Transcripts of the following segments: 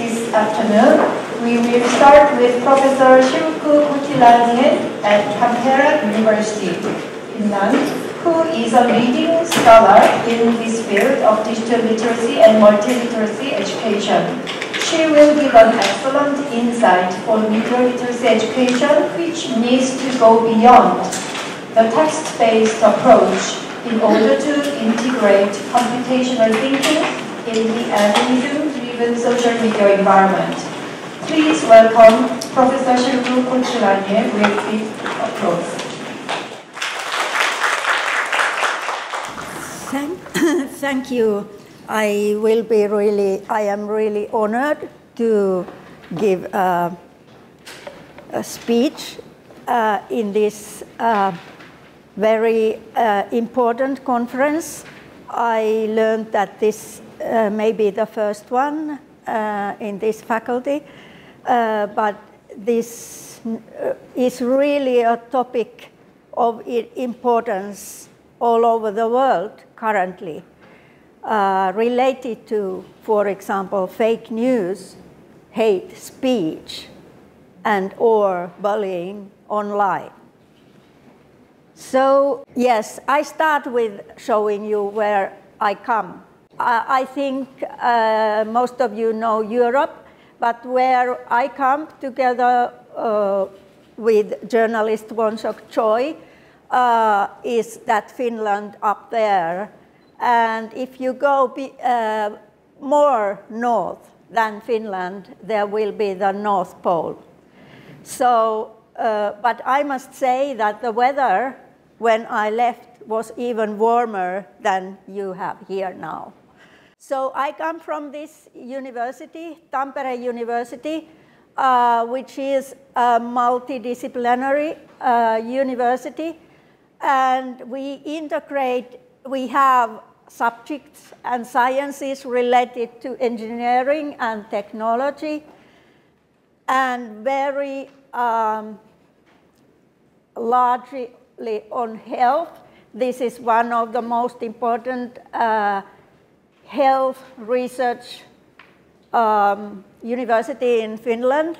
this afternoon. We will start with Professor Sirkku Kotilainen at Tampere University, in Finland, who is a leading scholar in this field of digital literacy and multiliteracy education. She will give an excellent insight for media literacy education, which needs to go beyond the text-based approach in order to integrate computational thinking in the algorithm-driven social media environment. Please welcome Professor Sirkku Kotilainen with big applause. Thank, thank you. I will be really, I am really honored to give a, a speech uh, in this uh, very uh, important conference. I learned that this uh, may be the first one uh, in this faculty, uh, but this uh, is really a topic of importance all over the world currently, uh, related to, for example, fake news, hate speech, and or bullying online. So yes, I start with showing you where I come. I, think uh, most of you know Europe, but where I come together uh, with journalist Wonsock Choi uh, is that Finland up there. And if you go be, uh, more north than Finland, there will be the North Pole. So, uh, but I must say that the weather when I left was even warmer than you have here now. So I come from this university, Tampere University, uh, which is a multidisciplinary uh, university. And we integrate, we have subjects and sciences related to engineering and technology and very um, largely on health. This is one of the most important uh, health research um, university in Finland.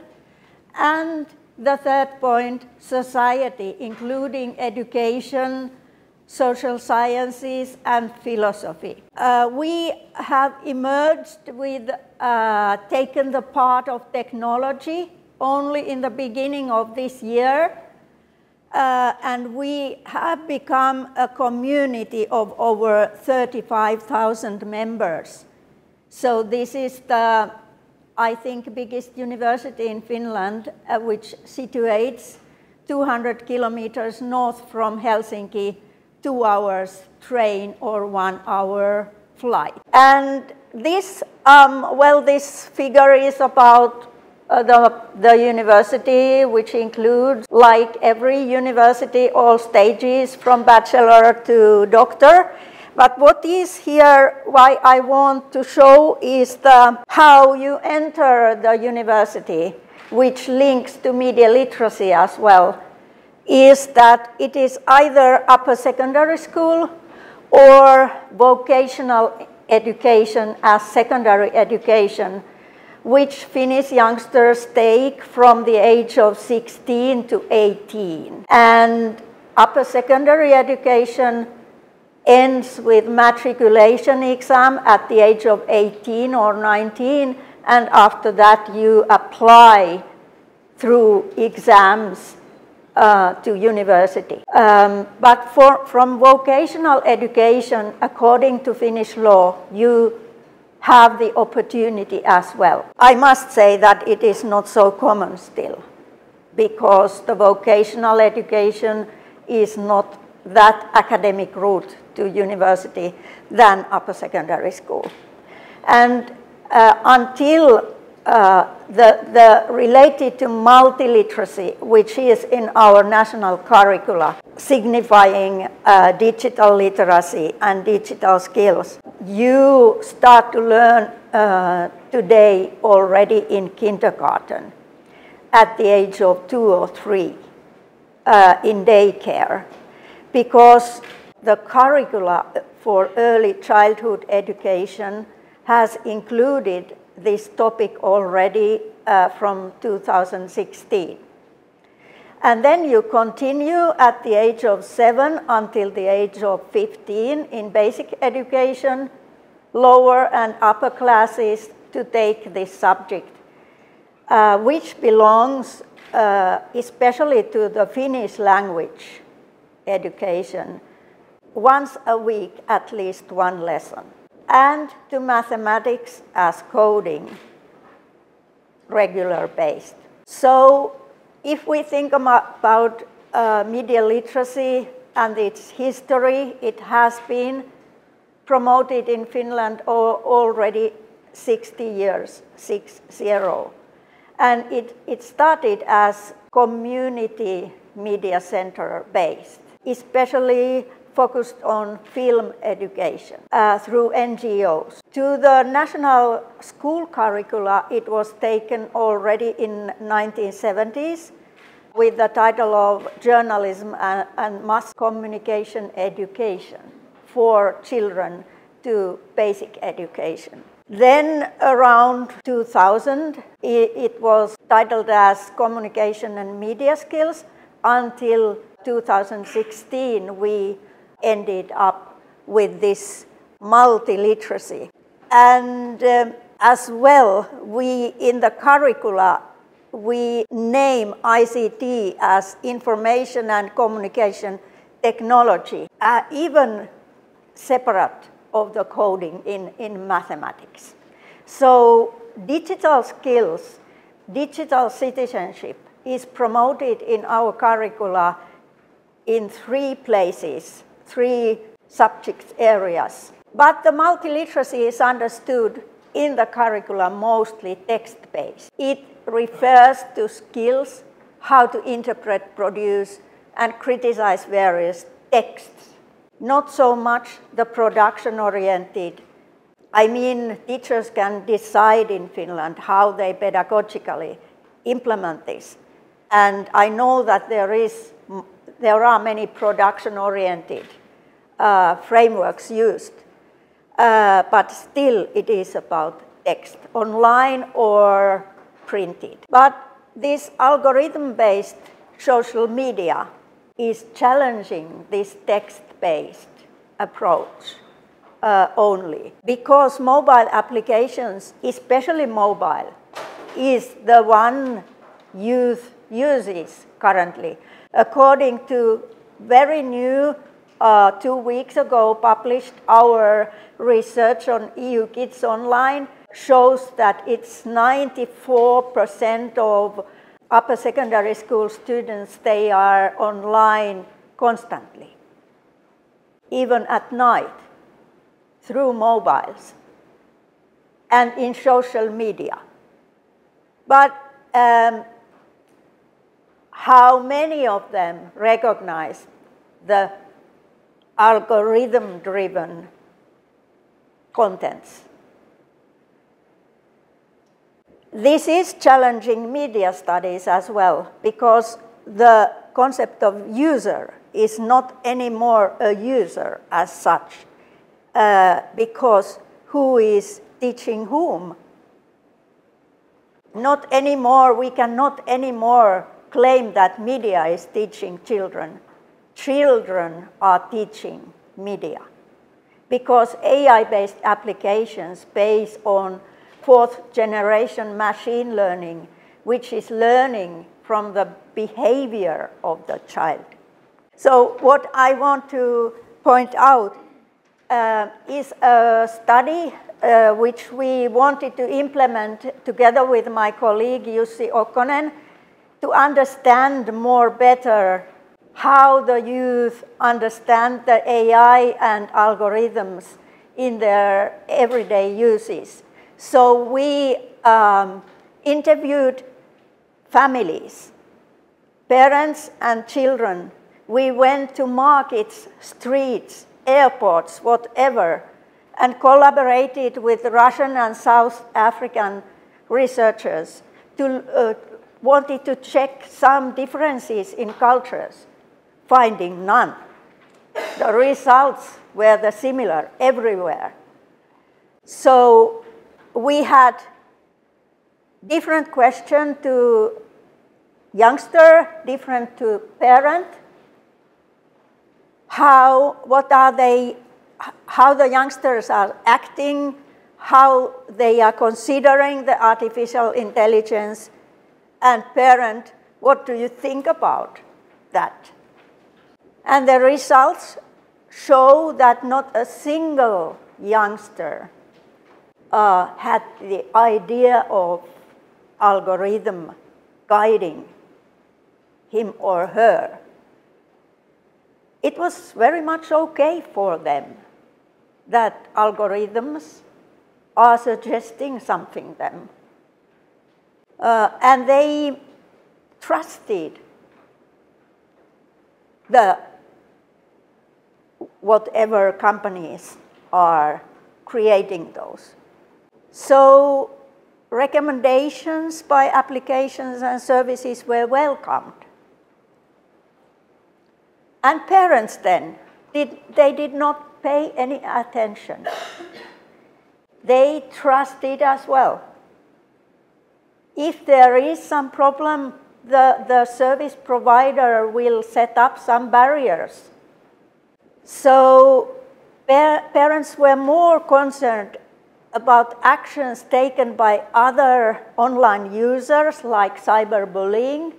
And the third point, society, including education, social sciences, and philosophy. Uh, we have emerged with, uh, taken the part of technology only in the beginning of this year uh, and we have become a community of over 35,000 members. So this is the, I think, biggest university in Finland, uh, which situates 200 kilometers north from Helsinki, two hours train or one hour flight. And this, um, well, this figure is about uh, the, the university, which includes, like every university, all stages from bachelor to doctor. But what is here, why I want to show is the, how you enter the university, which links to media literacy as well, is that it is either upper secondary school or vocational education as secondary education which Finnish youngsters take from the age of 16 to 18. And upper secondary education ends with matriculation exam at the age of 18 or 19, and after that you apply through exams uh, to university. Um, but for, from vocational education, according to Finnish law, you have the opportunity as well. I must say that it is not so common still because the vocational education is not that academic route to university than upper secondary school. And uh, until uh, the, the related to multiliteracy, which is in our national curricula, signifying uh, digital literacy and digital skills. You start to learn uh, today already in kindergarten at the age of two or three uh, in daycare because the curricula for early childhood education has included this topic already uh, from 2016. And then you continue at the age of seven until the age of 15 in basic education, lower and upper classes to take this subject, uh, which belongs uh, especially to the Finnish language education, once a week at least one lesson, and to mathematics as coding, regular based. So if we think about uh, media literacy and its history, it has been promoted in Finland already 60 years, six zero. And it, it started as community media center based, especially focused on film education uh, through NGOs. To the national school curricula, it was taken already in 1970s with the title of Journalism and, and Mass Communication Education for children to basic education. Then around 2000, it, it was titled as Communication and Media Skills until 2016 we ended up with this multiliteracy. And um, as well, we in the curricula, we name ICT as information and communication technology, uh, even separate of the coding in, in mathematics. So digital skills, digital citizenship is promoted in our curricula in three places three subject areas. But the multiliteracy is understood in the curriculum mostly text-based. It refers to skills, how to interpret, produce, and criticize various texts. Not so much the production-oriented. I mean, teachers can decide in Finland how they pedagogically implement this. And I know that there, is, there are many production-oriented uh, frameworks used. Uh, but still it is about text, online or printed. But this algorithm-based social media is challenging this text-based approach uh, only because mobile applications, especially mobile, is the one youth uses currently. According to very new uh, two weeks ago published our research on EU Kids Online shows that it's 94% of upper secondary school students, they are online constantly, even at night, through mobiles and in social media. But um, how many of them recognize the algorithm-driven contents. This is challenging media studies as well because the concept of user is not anymore a user as such uh, because who is teaching whom? Not anymore, we cannot anymore claim that media is teaching children children are teaching media because AI-based applications based on fourth generation machine learning, which is learning from the behavior of the child. So what I want to point out uh, is a study uh, which we wanted to implement together with my colleague Jussi Okkonen to understand more better how the youth understand the AI and algorithms in their everyday uses. So we um, interviewed families, parents and children. We went to markets, streets, airports, whatever, and collaborated with Russian and South African researchers to uh, wanted to check some differences in cultures finding none. The results were the similar everywhere. So we had different question to youngster, different to parent. How, what are they, how the youngsters are acting, how they are considering the artificial intelligence, and parent, what do you think about that? And the results show that not a single youngster uh, had the idea of algorithm guiding him or her. It was very much okay for them that algorithms are suggesting something them. Uh, and they trusted the whatever companies are creating those. So recommendations by applications and services were welcomed. And parents then, did, they did not pay any attention. They trusted as well. If there is some problem, the, the service provider will set up some barriers. So par parents were more concerned about actions taken by other online users like cyberbullying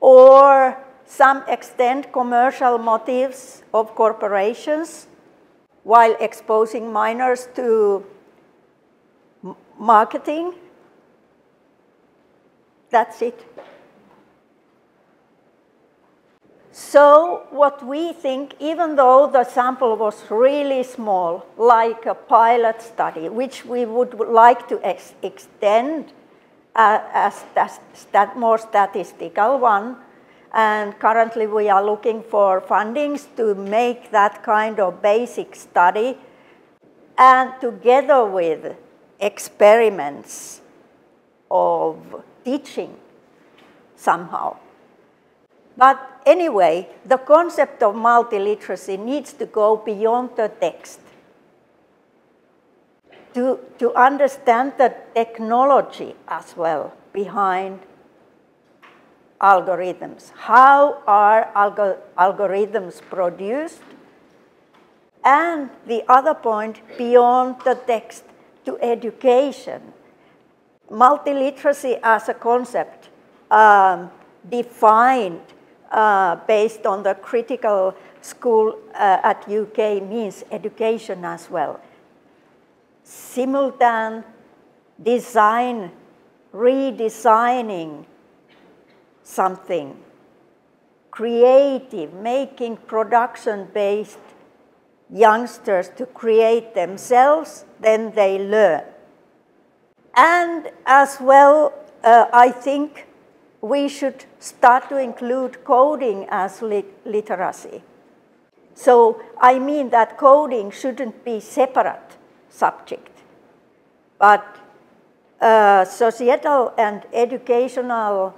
or some extent commercial motives of corporations while exposing minors to marketing. That's it. So what we think, even though the sample was really small, like a pilot study, which we would like to ex extend uh, as that more statistical one, and currently we are looking for fundings to make that kind of basic study, and together with experiments of teaching somehow. But anyway, the concept of multiliteracy needs to go beyond the text. To, to understand the technology as well behind algorithms. How are algo algorithms produced? And the other point, beyond the text, to education. Multiliteracy as a concept um, defined uh, based on the critical school uh, at UK means education as well. Simultan design, redesigning something, creative, making production-based youngsters to create themselves, then they learn. And as well, uh, I think we should start to include coding as li literacy. So I mean that coding shouldn't be separate subject, but uh, societal and educational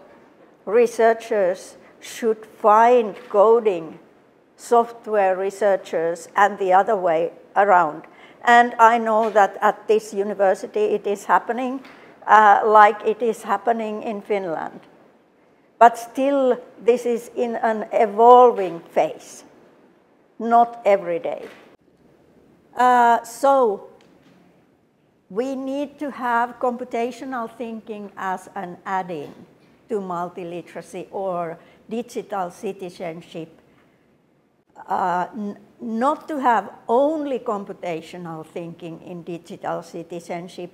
researchers should find coding software researchers and the other way around. And I know that at this university it is happening uh, like it is happening in Finland. But still, this is in an evolving phase, not every day. Uh, so, we need to have computational thinking as an add-in to multiliteracy or digital citizenship. Uh, not to have only computational thinking in digital citizenship,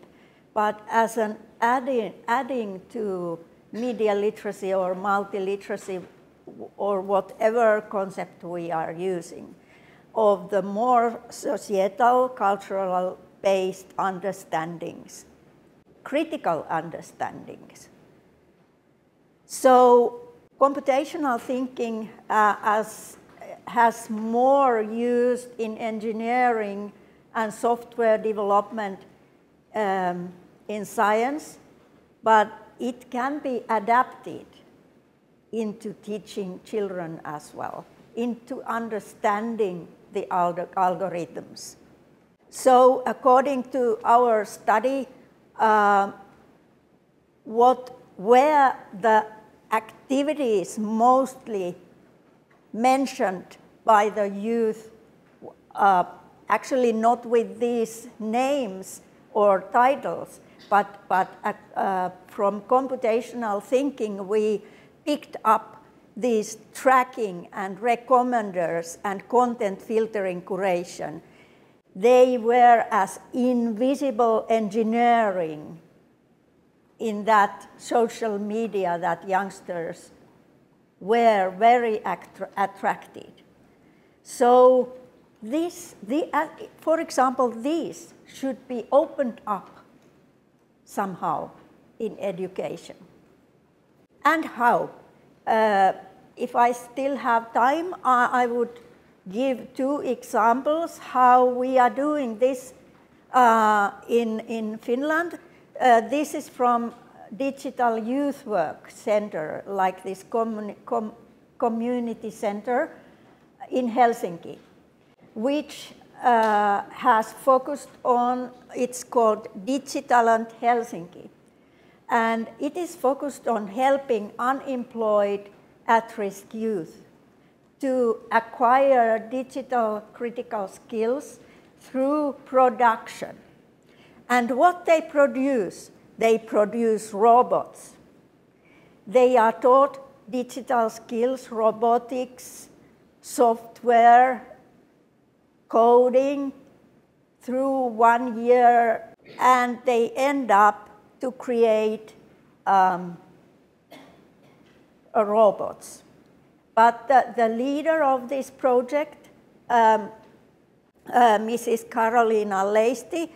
but as an adding, adding to media literacy or multiliteracy or whatever concept we are using of the more societal, cultural based understandings, critical understandings. So computational thinking uh, as, has more used in engineering and software development um, in science, but it can be adapted into teaching children as well, into understanding the algorithms. So according to our study, uh, what, where the activities mostly mentioned by the youth, uh, actually not with these names or titles, but, but uh, from computational thinking, we picked up these tracking and recommenders and content filtering curation. They were as invisible engineering in that social media that youngsters were very attracted. So this, the, uh, for example, these should be opened up somehow in education. And how? Uh, if I still have time, I, I, would give two examples how we are doing this uh, in, in Finland. Uh, this is from Digital Youth Work Center, like this communi com community center in Helsinki, which uh, has focused on, it's called Digitalents Helsinki. And it is focused on helping unemployed at-risk youth to acquire digital critical skills through production. And what they produce, they produce robots. They are taught digital skills, robotics, software, coding through one year, and they end up to create um, robots. But the, the, leader of this project, um, uh, Mrs. Carolina Leisti,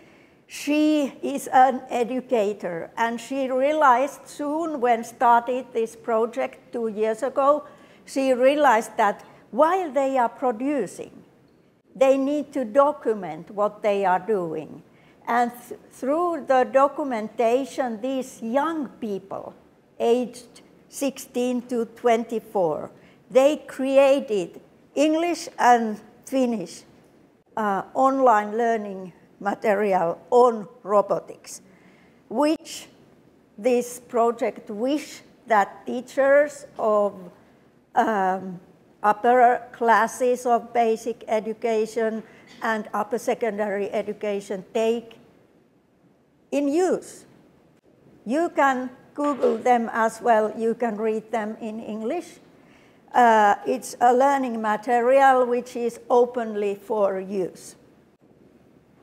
she is an educator and she realized soon when started this project two years ago, she realized that while they are producing, they need to document what they are doing. And th through the documentation, these young people, aged 16 to 24, they created English and Finnish uh, online learning material on robotics, which this project wish that teachers of um, upper classes of basic education and upper secondary education take in use. You can Google them as well. You can read them in English. Uh, it's a learning material which is openly for use.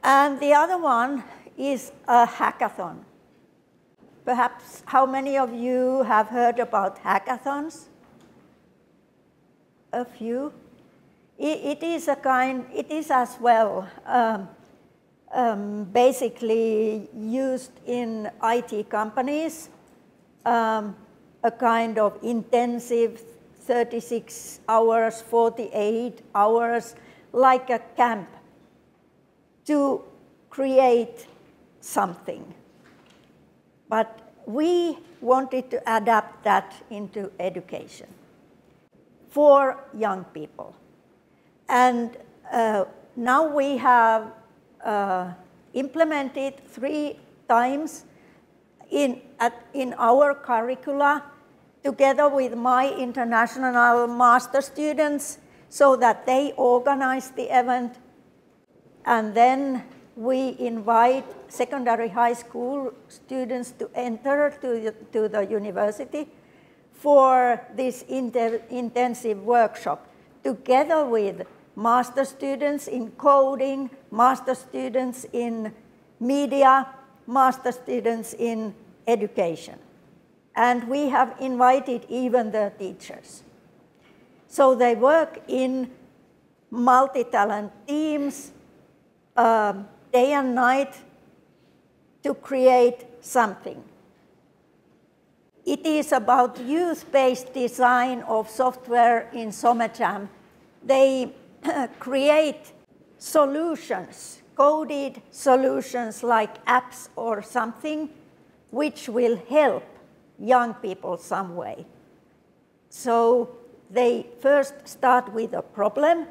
And the other one is a hackathon. Perhaps how many of you have heard about hackathons? A few. it, it is a kind, it is as well um, um, basically used in IT companies, um, a kind of intensive 36 hours, 48 hours, like a camp to create something. But we wanted to adapt that into education for young people. And uh, now we have uh, implemented three times in, at, in our curricula together with my international master students so that they organize the event and then we invite secondary high school students to enter to to the university for this intensive workshop together with master students in coding, master students in media, master students in education. And we have invited even the teachers. So they work in multi-talent teams um, day and night to create something. It is about youth-based design of software in SomeJam. They create solutions, coded solutions like apps or something, which will help young people some way. So they first start with a problem.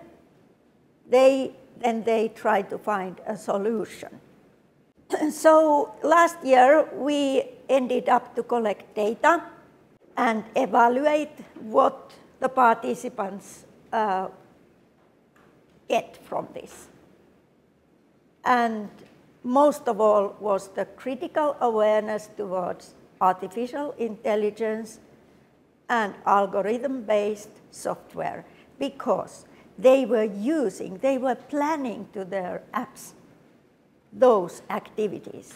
They then they try to find a solution. so last year we ended up to collect data and evaluate what the participants uh, get from this. And most of all was the critical awareness towards artificial intelligence and algorithm-based software because they were using, they were planning to their apps those activities.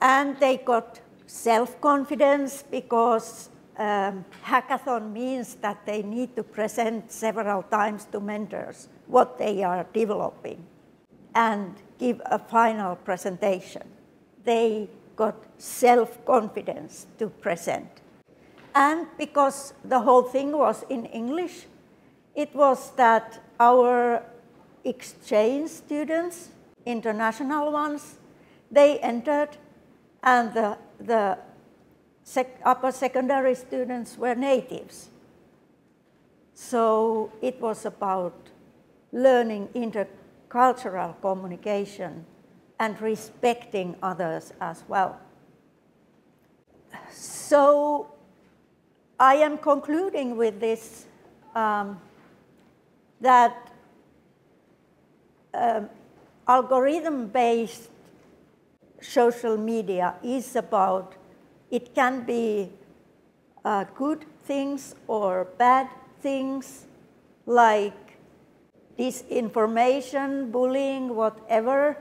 And they got self-confidence because um, hackathon means that they need to present several times to mentors what they are developing and give a final presentation. They got self-confidence to present. And because the whole thing was in English, it was that our exchange students, international ones, they entered and the, the sec upper secondary students were natives. So it was about learning intercultural communication and respecting others as well. So I am concluding with this um, that um, algorithm-based social media is about it can be uh, good things or bad things like disinformation, bullying, whatever,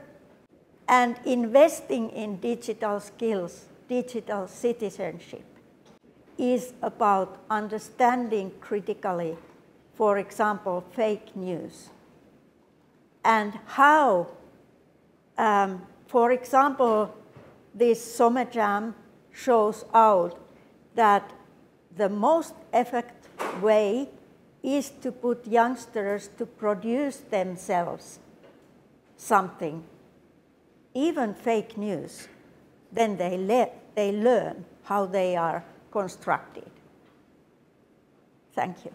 and investing in digital skills, digital citizenship, is about understanding critically, for example, fake news, and how, um, for example, this SomeJam shows out that the most effective way is to put youngsters to produce themselves something, even fake news. Then they, le they learn how they are constructed. Thank you.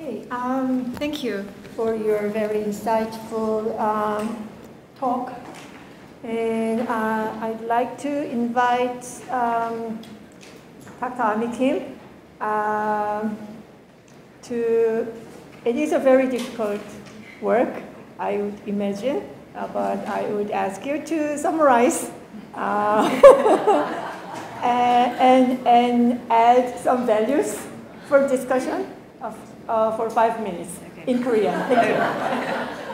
Hey, um, thank you for your very insightful um, talk. And uh, I'd like to invite um, Dr. Amie Kim uh, to, it is a very difficult work, I would imagine, uh, but I would ask you to summarize uh, and, and, and add some values for discussion of, uh, for five minutes in Korean. Thank you.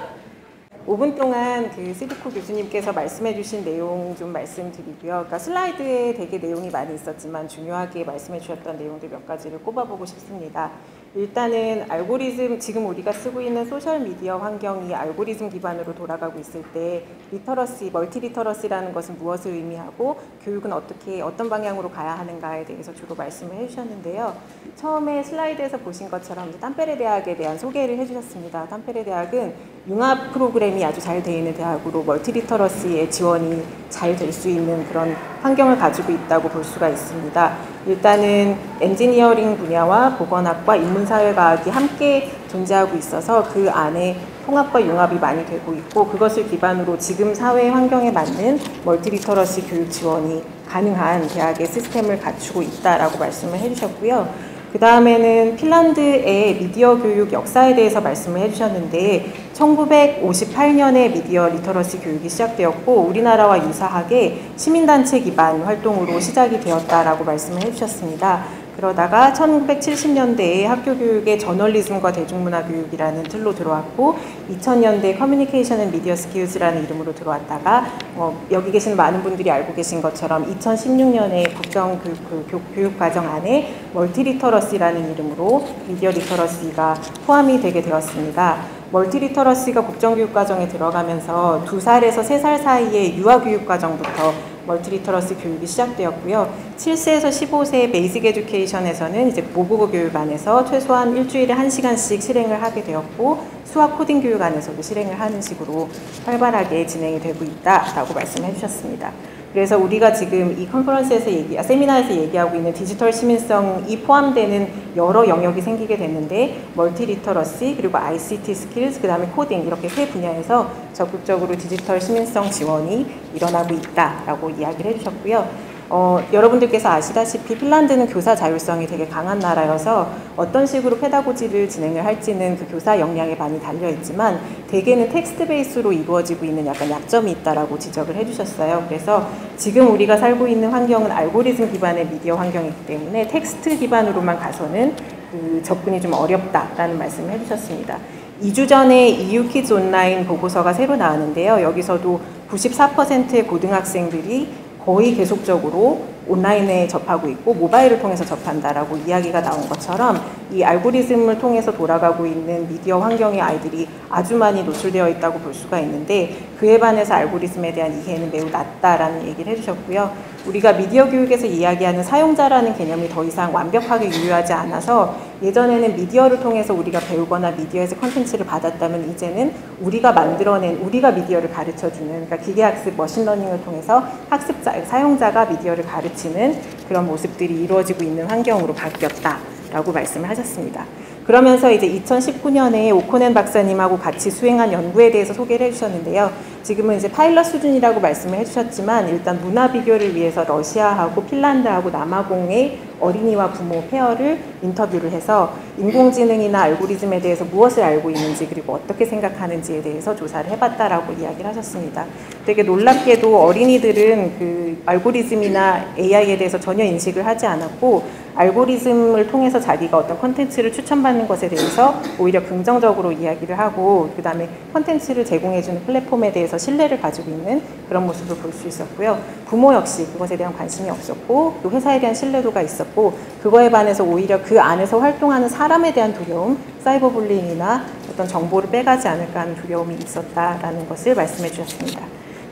5분 동안 그 시드코 교수님께서 말씀해 주신 내용 좀 말씀드리고요. 그러니까 슬라이드에 되게 내용이 많이 있었지만 중요하게 말씀해 주셨던 내용들 몇 가지를 꼽아보고 싶습니다. 일단은 알고리즘 지금 우리가 쓰고 있는 소셜 미디어 환경이 알고리즘 기반으로 돌아가고 있을 때 리터러시, 멀티 리터러시라는 것은 무엇을 의미하고 교육은 어떻게 어떤 방향으로 가야 하는가에 대해서 주로 말씀을 해주셨는데요. 처음에 슬라이드에서 보신 것처럼 땀페레 대학에 대한 소개를 해주셨습니다. 땀페레 대학은 융합 프로그램이 아주 잘 되어 있는 대학으로 멀티 리터러시의 지원이 잘 될 수 있는 그런 환경을 가지고 있다고 볼 수가 있습니다. 일단은 엔지니어링 분야와 보건학과 인문사회과학이 함께 존재하고 있어서 그 안에 통합과 융합이 많이 되고 있고 그것을 기반으로 지금 사회 환경에 맞는 멀티리터러시 교육 지원이 가능한 대학의 시스템을 갖추고 있다라고 말씀을 해주셨고요. 그 다음에는 핀란드의 미디어 교육 역사에 대해서 말씀을 해주셨는데 1958년에 미디어 리터러시 교육이 시작되었고 우리나라와 유사하게 시민단체 기반 활동으로 시작이 되었다라고 말씀을 해주셨습니다. 그러다가 1970년대에 학교 교육의 저널리즘과 대중문화 교육이라는 틀로 들어왔고 2000년대 커뮤니케이션 앤 미디어 스킬즈라는 이름으로 들어왔다가 어, 여기 계신 많은 분들이 알고 계신 것처럼 2016년에 국정 그, 그 교육 과정 안에 멀티 리터러시라는 이름으로 미디어 리터러시가 포함이 되게 되었습니다. 멀티 리터러시가 국정교육 과정에 들어가면서 두살에서세 살 사이의 유아교육 과정부터 멀티리터러스 교육이 시작되었고요. 7세에서 15세 베이직 에듀케이션에서는 이제 모국어 교육 안에서 최소한 일주일에 1시간씩 실행을 하게 되었고 수학 코딩 교육 안에서도 실행을 하는 식으로 활발하게 진행이 되고 있다라고 말씀해 주셨습니다. 그래서 우리가 지금 이 컨퍼런스에서 얘기, 아, 세미나에서 얘기하고 있는 디지털 시민성이 포함되는 여러 영역이 생기게 됐는데 멀티 리터러시 그리고 ICT 스킬스 그다음에 코딩 이렇게 세 분야에서 적극적으로 디지털 시민성 지원이 일어나고 있다라고 이야기를 해주셨고요. 어, 여러분들께서 아시다시피 핀란드는 교사 자율성이 되게 강한 나라여서 어떤 식으로 페다고지를 진행을 할지는 그 교사 역량에 많이 달려 있지만 대개는 텍스트 베이스로 이루어지고 있는 약간 약점이 있다라고 지적을 해주셨어요. 그래서 지금 우리가 살고 있는 환경은 알고리즘 기반의 미디어 환경이기 때문에 텍스트 기반으로만 가서는 그 접근이 좀 어렵다라는 말씀을 해주셨습니다. 2주 전에 EU 키즈 온라인 보고서가 새로 나왔는데요. 여기서도 94%의 고등학생들이 거의 계속적으로 온라인에 접하고 있고 모바일을 통해서 접한다라고 이야기가 나온 것처럼 이 알고리즘을 통해서 돌아가고 있는 미디어 환경의 아이들이 아주 많이 노출되어 있다고 볼 수가 있는데 그에 반해서 알고리즘에 대한 이해는 매우 낮다라는 얘기를 해주셨고요. 우리가 미디어 교육에서 이야기하는 사용자라는 개념이 더 이상 완벽하게 유효하지 않아서 예전에는 미디어를 통해서 우리가 배우거나 미디어에서 컨텐츠를 받았다면 이제는 우리가 만들어낸 우리가 미디어를 가르쳐주는 그러니까 기계학습 머신러닝을 통해서 학습자 사용자가 미디어를 가르치는 그런 모습들이 이루어지고 있는 환경으로 바뀌었다라고 말씀을 하셨습니다. 그러면서 이제 2019년에 오코넨 박사님하고 같이 수행한 연구에 대해서 소개를 해주셨는데요. 지금은 이제 파일럿 수준이라고 말씀을 해주셨지만 일단 문화 비교를 위해서 러시아하고 핀란드하고 남아공의 어린이와 부모 페어를 인터뷰를 해서 인공지능이나 알고리즘에 대해서 무엇을 알고 있는지 그리고 어떻게 생각하는지에 대해서 조사를 해봤다라고 이야기를 하셨습니다. 되게 놀랍게도 어린이들은 그 알고리즘이나 AI에 대해서 전혀 인식을 하지 않았고 알고리즘을 통해서 자기가 어떤 컨텐츠를 추천받는 것에 대해서 오히려 긍정적으로 이야기를 하고 그 다음에 컨텐츠를 제공해주는 플랫폼에 대해서 신뢰를 가지고 있는 그런 모습을 볼 수 있었고요. 부모 역시 그것에 대한 관심이 없었고 또 회사에 대한 신뢰도가 있었고 그거에 반해서 오히려 그 안에서 활동하는 사람에 대한 두려움, 사이버 불링이나 어떤 정보를 빼가지 않을까 하는 두려움이 있었다라는 것을 말씀해 주셨습니다.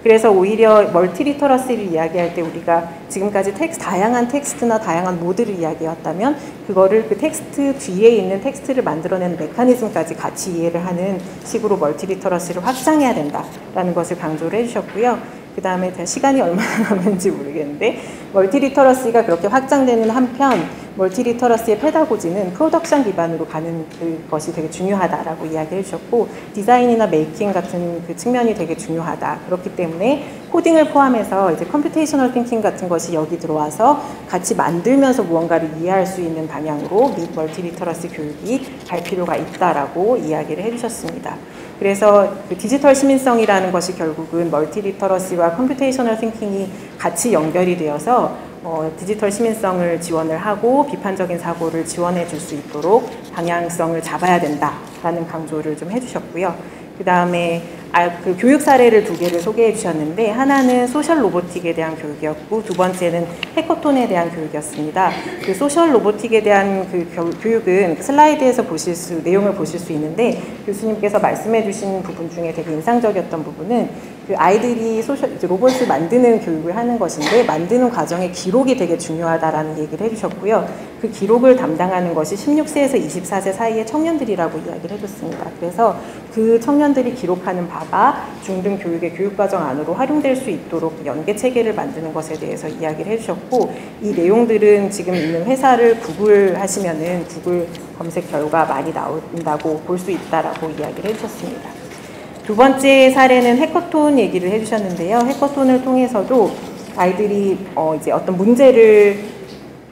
그래서 오히려 멀티 리터러시를 이야기할 때 우리가 지금까지 텍스 다양한 텍스트나 다양한 모드를 이야기했다면 그거를 그 텍스트 뒤에 있는 텍스트를 만들어내는 메커니즘까지 같이 이해를 하는 식으로 멀티 리터러시를 확장해야 된다라는 것을 강조를 해주셨고요. 그 다음에 시간이 얼마나 남았는지 모르겠는데 멀티리터러시가 그렇게 확장되는 한편 멀티리터러시의 페다고지는 프로덕션 기반으로 가는 것이 되게 중요하다라고 이야기해 주셨고 디자인이나 메이킹 같은 그 측면이 되게 중요하다. 그렇기 때문에 코딩을 포함해서 이제 컴퓨테이셔널 띵킹 같은 것이 여기 들어와서 같이 만들면서 무언가를 이해할 수 있는 방향으로 멀티리터러시 교육이 갈 필요가 있다라고 이야기를 해 주셨습니다. 그래서 그 디지털 시민성이라는 것이 결국은 멀티 리터러시와 컴퓨테이셔널 띵킹이 같이 연결이 되어서 어, 디지털 시민성을 지원을 하고 비판적인 사고를 지원해 줄 수 있도록 방향성을 잡아야 된다라는 강조를 좀 해주셨고요. 그 다음에 아, 그 교육 사례를 두 개를 소개해 주셨는데 하나는 소셜 로보틱에 대한 교육이었고 두 번째는 해커톤에 대한 교육이었습니다. 그 소셜 로보틱에 대한 그 교육은 슬라이드에서 보실 수 내용을 보실 수 있는데 교수님께서 말씀해 주신 부분 중에 되게 인상적이었던 부분은 그 아이들이 소셜 로봇을 만드는 교육을 하는 것인데 만드는 과정의 기록이 되게 중요하다라는 얘기를 해주셨고요. 그 기록을 담당하는 것이 16세에서 24세 사이의 청년들이라고 이야기를 해줬습니다. 그래서 그 청년들이 기록하는 바가 중등 교육의 교육 과정 안으로 활용될 수 있도록 연계 체계를 만드는 것에 대해서 이야기를 해주셨고 이 내용들은 지금 있는 회사를 구글 하시면은 구글 검색 결과 많이 나온다고 볼 수 있다라고 이야기를 해주셨습니다. 두 번째 사례는 해커톤 얘기를 해주셨는데요. 해커톤을 통해서도 아이들이 어 이제 어떤 문제를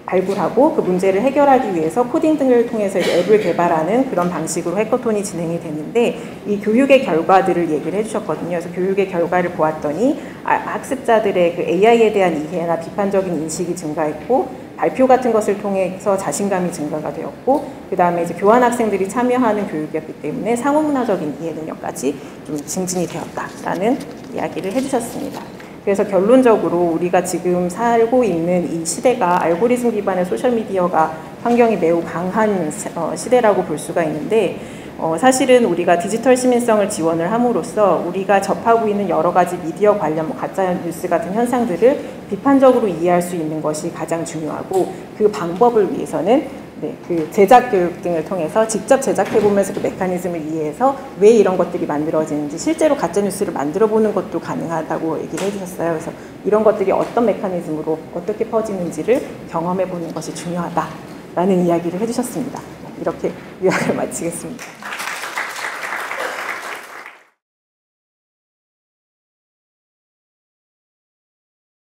발굴하고 그 문제를 해결하기 위해서 코딩 등을 통해서 앱을 개발하는 그런 방식으로 해커톤이 진행이 됐는데 이 교육의 결과들을 얘기를 해주셨거든요. 그래서 교육의 결과를 보았더니 아, 학습자들의 그 AI에 대한 이해나 비판적인 인식이 증가했고 발표 같은 것을 통해서 자신감이 증가가 되었고 그 다음에 이제 교환 학생들이 참여하는 교육이었기 때문에 상호문화적인 이해 능력까지 좀 증진이 되었다라는 이야기를 해주셨습니다. 그래서 결론적으로 우리가 지금 살고 있는 이 시대가 알고리즘 기반의 소셜미디어가 환경이 매우 강한 어, 시대라고 볼 수가 있는데 어, 사실은 우리가 디지털 시민성을 지원을 함으로써 우리가 접하고 있는 여러 가지 미디어 관련 뭐 가짜 뉴스 같은 현상들을 비판적으로 이해할 수 있는 것이 가장 중요하고 그 방법을 위해서는 네, 그 제작 교육 등을 통해서 직접 제작해 보면서 그 메커니즘을 이해해서 왜 이런 것들이 만들어지는지 실제로 가짜 뉴스를 만들어 보는 것도 가능하다고 얘기를 해주셨어요. 그래서 이런 것들이 어떤 메커니즘으로 어떻게 퍼지는지를 경험해 보는 것이 중요하다라는 이야기를 해주셨습니다. 이렇게 요약을 마치겠습니다.